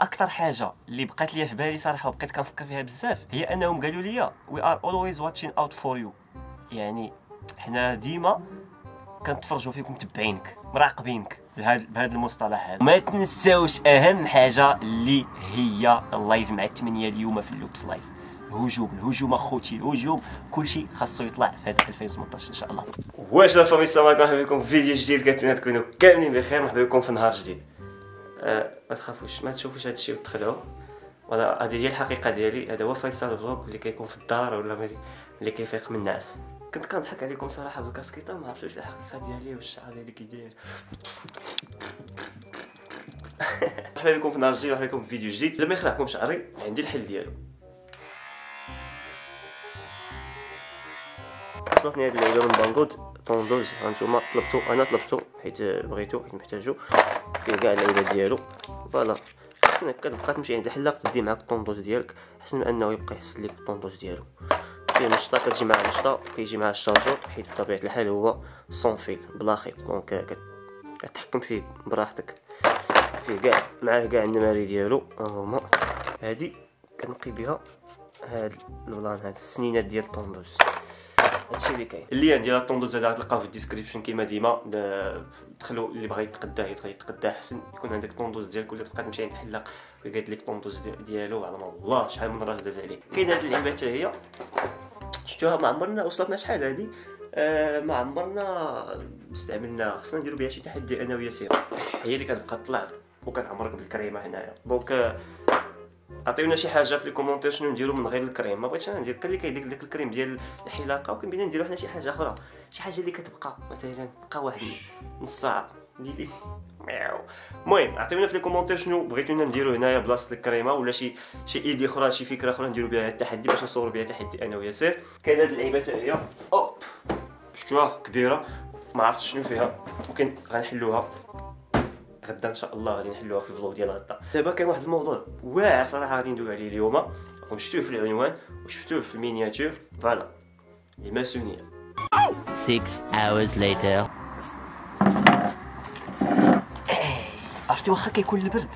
وأكثر حاجة اللي بقات لي في بالي صراحة وبقيت كنفكر فيها بزاف هي أنهم قالوا لي we are always watching out for you يعني حنا ديما كنتفرجوا فيك ومتبعينك مراقبينك بهذا المصطلح هذا. ما تنساوش أهم حاجة اللي هي ال live مع الثمانيه اليوم في اللوبس live الهجوم الهجوم أخوتي الهجوم. كلشي خاصو يطلع في هذا 2018 إن شاء الله. واش la famille السلام عليكم. مرحبا بكم في فيديو جديد كنتمنى تكونوا كاملين بخير مرحبا بكم في نهار جديد. ما تخافوش ما تشوفوش هذا الشيء وتخدعوا ولا هذه هي الحقيقة ديالي هذا هو فيصل vlog اللي كيكون في الدار ولا اللي كيفيق من الناس. كنت كنضحك عليكم صراحة بالكاسكيطة ما عرفتش الحقيقة ديالي واش الشعر ديالي كي داير مرحبا بكم في نهار جديد مرحبا بكم في فيديو جديد. لما يخلعكم شعري عندي الحل ديالو. وصلتني هاد اللعيبه من بانغود tondeuse هانتوما طلبتو أنا طلبتو حيت بغيتو حيت محتاجو فيه كاع اللعيبه ديالو. voilà. خصنا كتبقى تمشي عند الحلاق تدي معاك ال tondeuse ديالك احسن من أنه يبقى يحسد لك ال tondeuse ديالو. فيه مشطه كتجي مع المشطه كيجي مع ال chargeur حيت بطبيعة الحال هو sans fil بلا خيط. donc كتحكم فيه براحتك. فيه كاع معاه كاع النماري ديالو هما. هادي كنقي بها هاد ال plan هاد السنينات ديال ال tondeuse هادشي اللي كاين. ال lien ديال ال tondeuse هذا غتلقاوه في ال description كيما ديما دخلوا اللي بغى يتقداه يتقداه أحسن. يكون عندك tondeuse ديالك ولا تبقى تمشي عند الحلاق ويقاد لك tondeuse ديالو على الله شحال من راس داز عليه. كاين هاد اللعبه حتى هي. شفتوها ما عمرنا وصلتنا شحال هادي؟ آه ما عمرنا استعملنا خصنا نديرو بها شي تحدي أنا وياسير. هي اللي كتبقى تطلع وكنعمرك ب la crème هنايا. donc آه عطيونا شي حاجة في les commentaires شنو نديرو من غير la crème. ما بغيتش أنا ندير اللي كيدير داك la crème ديال الحلاقة وكنبينا نديرو حنا شي حاجة أخرى. شي حاجة اللي كتبقى مثلا بقى واحد نص ساعة. ليلي المهم عطيونا في les commentaires شنو بغيتونا نديرو هنايا بلاصة الكريمة ولا شي شي idée أخرى شي فكرة أخرى نديرو بها التحدي باش نصور بها تحدي أنا وياسر كاين هاد اللعيبة حتى هي. أوب! شفتوها؟ كبيرة. ما عرفتش شنو فيها. ولكن غنحلوها. غدا إن شاء الله غادي نحلوها في ال vlog ديال غدا. دابا كاين واحد الموضوع واعر صراحة غادي ندوي عليه اليوم. راكم شفتوه في العنوان وشفتوه في ال miniature. voilà. الماسونية. 6 hours later. عرفتي واخا كيكون البرد.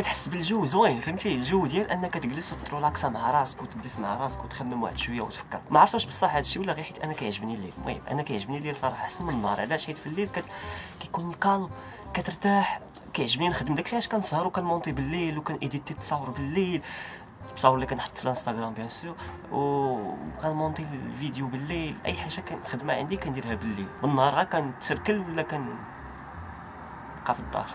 كتحس بالجو زوين فهمتي؟ الجو ديال أنك تجلس وترولاكسا مع راسك وتجلس مع راسك وتخمم واحد شوية وتفكر. ما عرفتش واش بصح هادشي ولا غير حيت أنا كيعجبني الليل. المهم أنا كيعجبني الليل صراحة أحسن من النهار. علاش؟ حيت في الليل كت... كيكون calme كترتاح. كيعجبني نخدم داكشي علاش كنسهر وكنمونطي بالليل وكنيديتي التصاور بالليل. التصاور اللي كنحط في الانستغرام bien sûr. وكنمونطي الفيديو بالليل. أي حاجة كنخدمها عندي كنديرها بالليل. بالنهار غا كنتسركل ولا كن بقى في الدار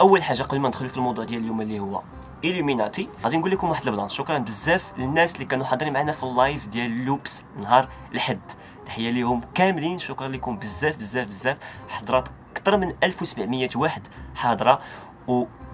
أول حاجة قبل ما ندخل في الموضوع ديال اليوم اللي هو إليميناتي غادي نقول لكم واحد ال plan. شكرا بزاف للناس اللي كانوا حاضرين معنا في ال live ديال لوبس نهار الحد. تحية ليهم كاملين شكرا لكم بزاف بزاف بزاف. حضرات أكثر من 1700 واحد حاضرة.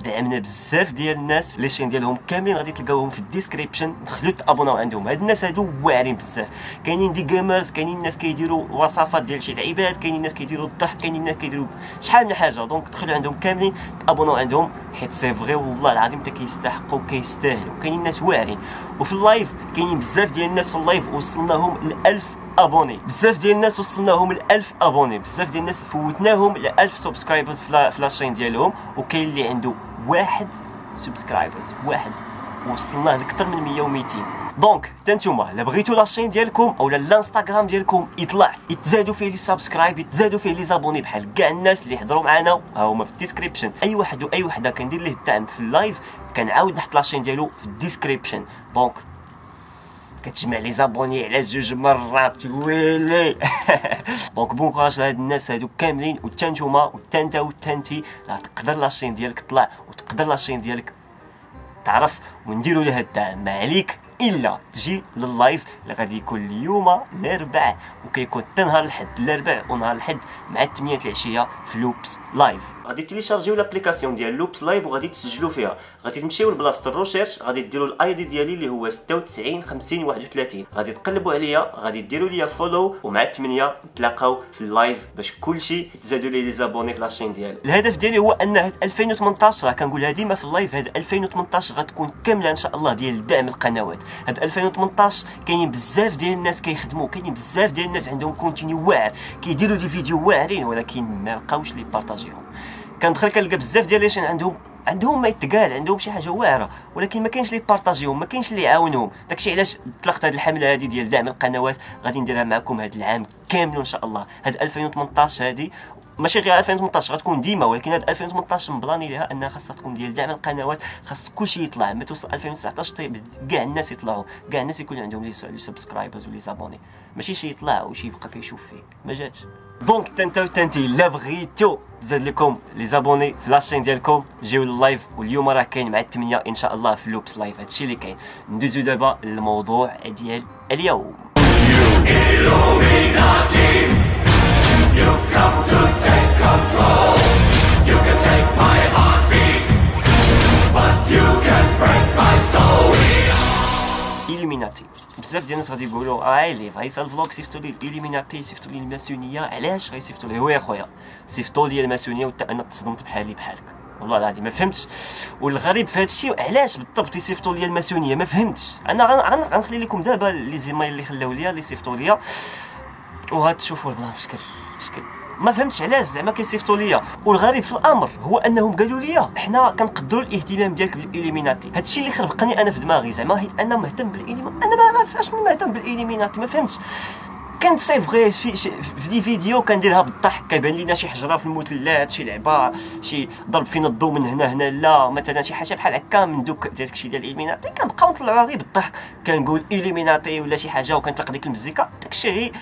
ودعمنا بزاف ديال الناس في les chaînes ديالهم كاملين غادي تلقاوهم في ال description دخلوا تابوناو عندهم. هاد الناس هادو واعرين بزاف. كاينين des gamers كاينين الناس كيديروا وصفات ديال شي لعيبات كاينين الناس كيديروا الضحك كاينين الناس كيديروا شحال من حاجة. donc دخلوا عندهم كاملين تابوناو عندهم حيت c'est vrai والله العظيم حتى كيستحقوا كيستاهلوا كاينين الناس واعرين. وفي ال live كاينين بزاف ديال الناس في ال live وصلناهم ل 1000 abonnés بزاف ديال الناس وصلناهم ل 1000 abonnés بزاف ديال الناس فوتناهم ل 1000 subscribers في la chaîne ديالهم وكاين اللي عنده واحد subscribers واحد وصلناه لاكثر من 100 و 200 donc حتى نتوما الا بغيتو la chaîne ديالكم اولا الانستغرام ديالكم يطلع يتزادوا فيه les subscribe يتزادوا فيه les abonnés بحال كاع الناس اللي حضروا معنا ها هما في ال description اي واحد واي وحده كندير ليه الدعم في ال live كنعاود نحط la chaîne ديالو في ال description donc كتجمع les abonnés على جوج مرات ويلي donc bon courage لهاد الناس هادو كاملين وتا نتوما وتا انت وتا انتي راه تقدر la chaîne ديالك تطلع وتقدر la chaîne ديالك تعرف ونديروا لها الدعم ما عليك إلا تجي لل live اللي غادي يكون اليوم الاربعاء وكيكون حتى نهار الحد الاربعاء ونهار الحد مع 8 العشية في لوبس لايف. غادي تيليشارجيو l'application ديال لوبس لايف وغادي تسجلوا فيها. غادي تمشيو لبلاصة ال recherche غادي ديروا ال ID ديالي اللي هو 96 50 31 غادي تقلبوا عليا غادي ديروا ليا follow ومع 8 نتلاقاو في ال live باش كلشي تزادوا les abonnés في la chaîne ديالي الهدف ديالي هو أن هاد 2018 راه كنقولها ديما في ال live هاد 2018 غتكون كاملة إن شاء الله ديال دعم القنوات. هاد 2018 كاينين بزاف ديال الناس كيخدموا كاينين بزاف ديال الناس عندهم contenu واعر كيديروا des vidéos واعرين ولكن ما لقاوش لي بارطاجيهم كندخل كنلقى بزاف ديال les chaînes عندهم عندهم ما يتقال عندهم شي حاجة واعره ولكن ما كاينش اللي بارطاجيهم ما كاينش اللي يعاونهم داكشي علاش طلقت هذه الحمله هذه ديال دعم القنوات غادي نديرها معكم هذا العام كامل ان شاء الله هاد 2018 هذه ماشي غير 2018 غتكون ديما ولكن هاد 2018 مبلاني ليها إنها خاصها تكون ديال دعم القنوات خاص كلشي يطلع. ما توصل 2019 طيب كاع الناس يطلعوا. كاع الناس يكون عندهم les subscribers و les abonnés. ماشي شي يطلع وشي يبقى كيشوف فيه. ما جاتش. donc تنتو تنتي لا بغيتو تزاد لكم les abonnés في la chaîne ديالكم جيو لل live واليوم راه كاين مع الثمانية ان شاء الله في لوبس لايف هادشي اللي كاين ندوزو دابا للموضوع ديال اليوم إليميناتي بزاف ديال الناس غادي يقولوا آه لي غيصال الفلوق صيفطوا لي الإليميناتي صيفطوا لي الماسونية علاش غيصيفطوا لي هو يا خويا صيفطوا لي الماسونية وحتى أنا تصدمت بحالي بحالك والله العظيم ما فهمتش والغريب في هذا الشيء علاش بالضبط يصيفطوا لي الماسونيه ما فهمتش أنا غن- غن- غنخلي لكم دابا les emails اللي خلاو ليا اللي صيفطوا ليا وغتشوفوا ال plan في شكل في شكل ما فهمتش علاش زعما كيصيفطوا ليا. والغريب في الأمر هو أنهم قالوا لي حنا كنقدروا الاهتمام ديالك بالإليميناتي. هادشي اللي خربقني أنا في دماغي زعما حيت أنا مهتم بالإليميناتي. أنا ما فاش مهتم بالإليميناتي؟ ما فهمتش. كنت c'est vrai في في des vidéos كنديرها بالضحك كيبان لينا شي حجرة في المثلث شي لعبة شي ضرب فينا الضوء من هنا هنا لا مثلا شي حاجة بحال هكا من دوك ديال داكشي ديال الإليميناتي. كنبقاو نطلعوها غير بالضحك. كنقول إليميناتي ولا شي حاجة وكنطلق ديك المزيكا. داكشي غير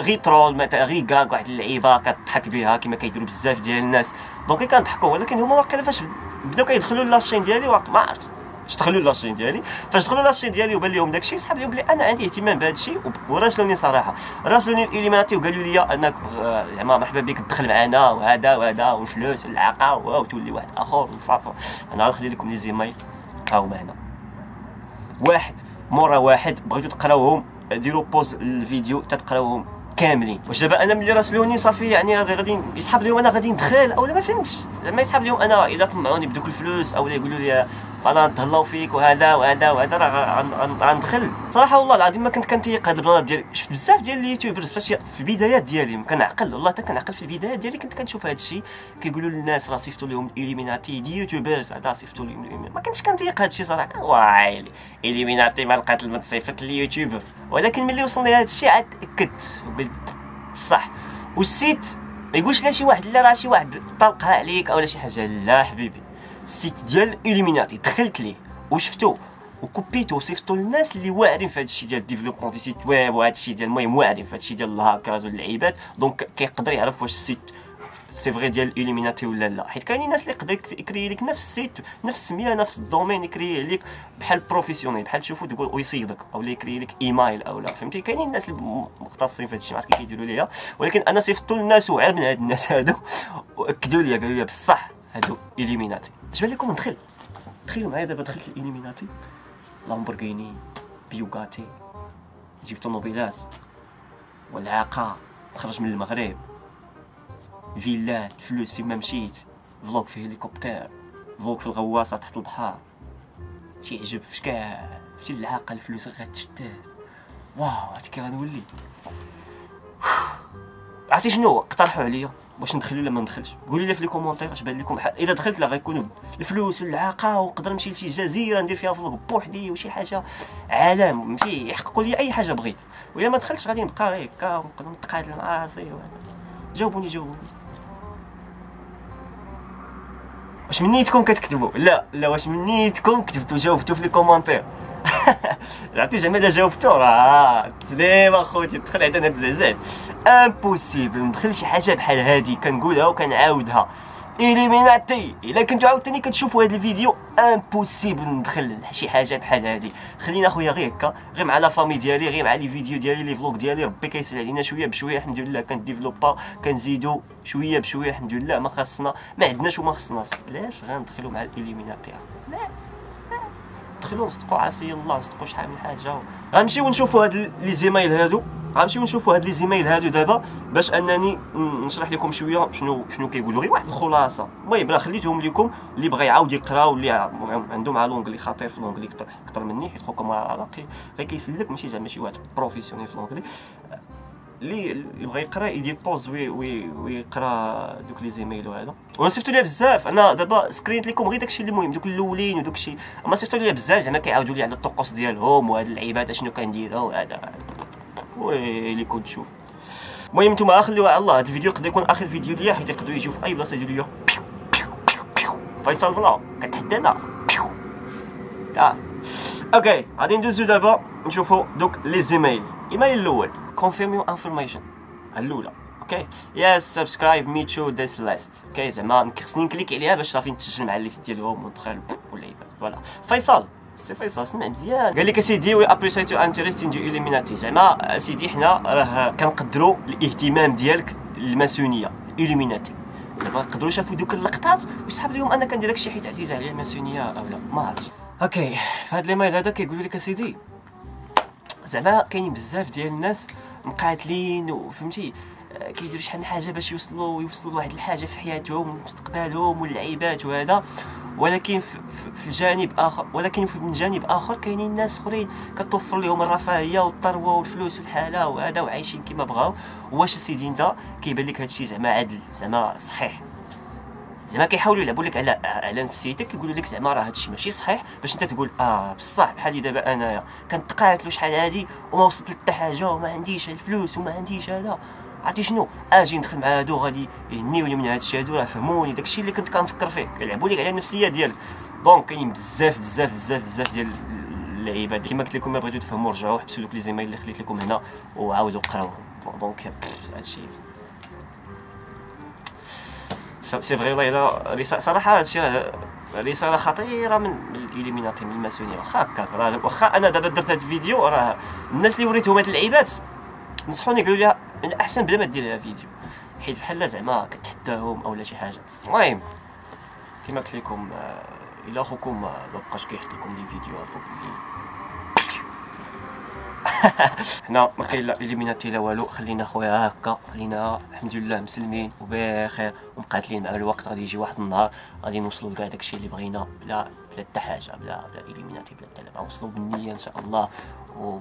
غير troll مثلا غير كاع واحد اللعيبة كتضحك بها كما كيديروا بزاف ديال الناس. donc كنضحكوا ولكن هما واقيلا فاش بداو كيدخلوا la chaîne ديالي واق- ما عرفت فاش دخلوا la chaîne ديالي فاش دخلوا la chaîne ديالي وبان لهم داكشي صحاب لهم بلي أنا عندي اهتمام بهذا الشيء وراسلوني صراحة. راسلوني الإليميناتي وقالوا لي أنك آه، زعما مرحبا بك تدخل معنا وهذا وهذا والفلوس والعاقه وتولي واحد آخر وفاق أنا غنخلي لكم les emails هاو معنا. واحد مورا واحد بغيتو تقراوهم ديروا pause الفيديو تتقراوهم كاملين. واش دابا أنا ملي راسلوني صافي يعني غادي يسحب لهم أنا غادي ندخل اولا ما فهمتش. زعما يسحب لهم أنا الا طمعوني بدوك الفلوس اولا يقولوا لي voilà نتهلاو فيك وهذا وهذا وهذا راه غن- غن- غندخل. صراحة والله العظيم ما كنت كنتيق هاد ال plan ديالي. شفت بزاف ديال ال YouTubers فاش في البدايات ديالي كنعقل والله حتى كنعقل في البدايات ديالي كنت كنشوف هاد الشيء كيقولوا للناس راه صيفطوا لهم الاليميناتي des YouTubers هذا صيفطوا لهم. ما كنتش كنتيق هاد الشيء صراحة. وايلي إليميناتي ما لقات ما تصيفط لي ولكن ملي وصلني هاد الشيء عاد تاكدت وقلت صح. والسيت ما يقولش لا شي واحد لا راه شي واحد طلقها عليك أو لا شي حاجة. لا حبيبي. ال site ديال إليميناتي. دخلت ليه وشفتو. وكوبيتو وصيفطو للناس اللي واعرين في هذا الشيء ديال développement des sites web وهذا الشيء ديال المهم واعرين في هذا الشيء ديال الهاكرز واللعيبات donc كيقدر يعرف واش ال site c'est vrai ديال الاليميناتي ولا لا. حيت كاينين ناس اللي يقدر يك- يكري لك نفس ال site نفس السمية نفس ال domaine يكري لك بحال professionnel بحال تشوفو تقول ويصيدك أو يكري لك إيمايل أو لا. فهمتي؟ كاينين الناس اللي مختصين في هذا الشيء ما عرفت كيف كيديروا ليا. ولكن أنا صيفطت للناس واعرين من هاد الناس هادو واكدوا لي قالوا لي بصح هادو إليميناتي. اش بان لكم ندخل تخيلوا معايا دابا دخلت الاليميناتي لامبورغيني بيوغاتي جبت طوموبيلات والعاقة خرج من المغرب. فيلات فلوس فين ما مشيت vlog في هليكوبتر vlog في الغواصة تحت البحر. شي عجب شكال شي العاقة الفلوس غتشتات؟ wow عرفتي كي غنولي عرفتي شنو اقترحوا عليا واش ندخل ولا ما ندخلش. قولوا لي في les commentaires اش بان لكم إلا دخلت لا غيكونوا الفلوس والعاقه ونقدر نمشي لشي جزيرة ندير فيها vlog بوحدي وشي حاجة عالم. ماشي يحققوا لي أي حاجة بغيت. ولا ما دخلتش غادي نبقى هكا ونقدر نتقاتل مع راسي. جاوبوني جاوبوني. واش من نيتكم كتكتبوا؟ لا لا واش من نيتكم كتبتوا؟ جاوبتوا في les commentaires عرفتي زعما الا جاوبتوا راه تسليم اخوتي دخل عندنا تزعزعت impossible ندخل شي حاجة بحال هادي كنقولها وكنعاودها اليميناتي الا كنتو عاوتاني كتشوفوا هذا الفيديو impossible ندخل شي حاجة بحال هادي خلينا اخويا غير هكا غير مع la famille ديالي غير مع les vidéos ديالي les vlogs ديالي ربي كيسهل علينا شوية بشويه الحمد لله كنديفلوبا كنزيدو شوية بشويه الحمد لله ما خاصنا ما عندناش وما خصناش علاش غندخلوا مع الاليميناتي علاش ندخلوا نصدقوا عسي الله نصدقوا شحال من حاجة. غنمشيو نشوفوا هاد les emails هادو. غنمشيو نشوفوا هاد les emails هادو دابا باش أنني نشرح لكم شوية شنو شنو كيقولوا غير واحد الخلاصة. المهم راه خليتهم لكم اللي بغى يعاود يقرا واللي ع- عنده مع l'anglais خطير في l'anglais أكثر مني حيت خوكم راه باقي غير كيسلك ماشي زعما شي واحد professionnel في l'anglais. اللي اللي بغى يقرا يدير pause oui oui ويقرا دوك les emails وهذا. وأنا صيفطوا ليا بزاف. أنا دابا سكرينت لكم غير داكشي اللي مهم دوك الأولين ودوك الشيء أما صيفطوا ليا بزاف زعما كيعاودوا لي على الطقوس ديالهم وهاد اللعيبات أشنو كنديروا وهذا. ويلي كنت تشوف المهم نتوما خليوها على الله. هذا الفيديو يقدر يكون آخر فيديو ليا حيت يقدروا يجيو في أي بلاصة يديروا ليا. فيصل فلا كنتحدانا يا. OK غادي ندوزو دابا. نشوفو دوك les emails. email الأول. confirm your information الاولى OK yes subscribe me to this list OK زعما خصني نكليك عليها باش صافي نتسجل مع ال liste ديالهم وندخل واللعيبات voilà فيصل سي فيصل سمع مزيان قال لك اسيدي we appreciate your interest in the Illuminati زعما اسيدي حنا راه كنقدروا الاهتمام ديالك الماسونيه اليميناتي دابا نقدروا نشوفوا دوك اللقطات ويسحب لهم أنا كندير داكشي حيت عزيز عليا الماسونيه أو لا ما عرفتش OK في هاد l'email هذا كيقولوا لك اسيدي زعما كاينين بزاف ديال الناس مقاتلين وفهمتي آه، كيديروا شحال من حاجة باش يوصلوا يوصلوا لواحد الحاجة في حياتهم ومستقبلهم واللعيبات وهذا. ولكن في, جانب آخر ولكن من جانب آخر كاينين ناس آخرين كتوفر لهم الرفاهية والثروة والفلوس والحالة وهذا وعايشين كما بغاو. واش سيدي أنت؟ كيبان لك هادشي زعما عادل زعما صحيح. زعما كيحاولوا يلعبوا لك على على نفسيتك كيقولوا لك زعما راه هادشي ماشي صحيح باش انت تقول آه بصح بحال اللي دابا انايا كنتقاتلوا شحال هادي وما وصلت لحتى حاجة وما عنديش الفلوس وما عنديش هذا. عرفتي شنو؟ أجي ندخل مع هادو غادي يهنيوني من هادشي هادو راه فهموني داكشي اللي كنت كنفكر فيه. كيلعبوا لك على النفسية ديالك donc كاينين بزاف بزاف بزاف بزاف ديال اللعيبة كما قلت لكم ما بغيتو تفهموا رجعوا حبسوا دوك les emails اللي خليت لكم هنا وعاودوا قراوهم. donc بف، هادشي. c'est vrai والله إلا صراحة هادشي راه رسالة خطيرة من الإليميناتي من الماسونية واخا هكاك راه واخا أنا دابا درت هاد الفيديو راه الناس اللي وريتهم هاد اللعيبات نصحوني قالوا لي من الأحسن بلا ما دير لها فيديو حيت بحال زعما كتحداهم أو لا شي حاجة. المهم كيما قلت لكم آه، إلا خوكم آه، ما بقاش كيحط لكم لي فيديو عرفوا بلي حنا ما كاين لا اليميناتي لا والو. خلينا خويا هكا. خلينا الحمد لله مسلمين وبخير. ومقاتلين مع الوقت غادي يجي واحد النهار غادي نوصلوا لكاع داكشي اللي بغينا بلا بلا حتى حاجة بلا بلا إليميناتي بلا حتى لا نوصلوا بالنية إن شاء الله. و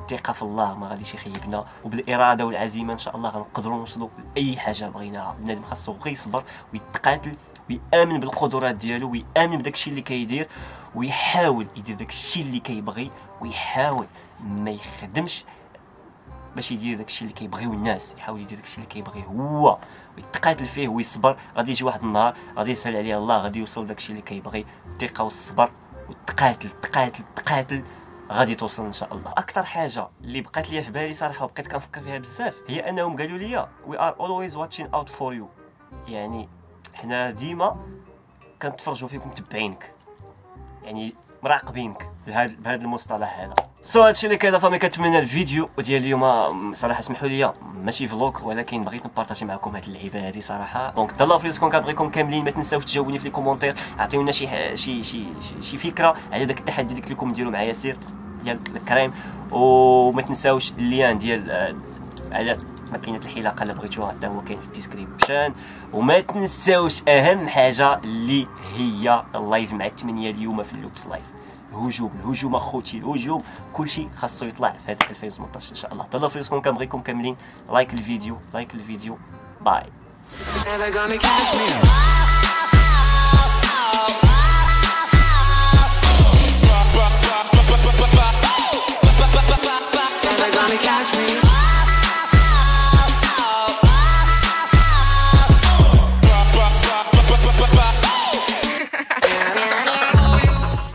الثقة في الله ما غاديش يخيبنا. وبالإرادة والعزيمة إن شاء الله غنقدروا نوصلوا لأي حاجة بغيناها. بنادم خاصو غير يصبر ويتقاتل ويآمن بالقدرات ديالو ويآمن بداكشي اللي كيدير. ويحاول يدير داكشي اللي كيبغي ويحاول ما يخدمش باش يدير داكشي اللي كيبغيو الناس. يحاول يدير داكشي اللي كيبغي هو. ويتقاتل فيه ويصبر. غادي يجي واحد النهار غادي يسهل عليه الله غادي يوصل داكشي اللي كيبغي. الثقة والصبر وتقاتل تقاتل تقاتل. غادي توصل إن شاء الله. أكثر حاجة اللي بقات لي في بالي صراحة وبقيت كنفكر فيها بزاف هي أنهم قالوا لي we are always watching out for you يعني حنا ديما كنتفرجوا فيكم متبعينك يعني مراقبينك بهذا المصطلح هذا. so هادشي اللي كاين famille كنتمنى الفيديو ديال اليوم صراحة اسمحوا لي ماشي vlog ولكن بغيت نبارطاجي معكم هاد اللعيبة هادي صراحة. donc تهلاو في كنبغيكم كاملين ما تنساوش تجاوبوني في les commentaires عطيونا شي شي شي شي, فكرة على داك التحدي اللي قلت لكم ديروا مع ياسير ديال الكريم وما تنساوش ال lien ديال آه، على ماكينه الحلاقه اللي بغيتوها حتى هو كاين في ال description. وما تنساوش أهم حاجة اللي هي ال live مع الثمانيه اليوم في اللوبس live الهجوم الهجوم أخوتي الهجوم. كلشي خاصو يطلع في هذا 2018 إن شاء الله. تهلاو في راسكم كنبغيكم كاملين. like الفيديو like الفيديو. bye catch me.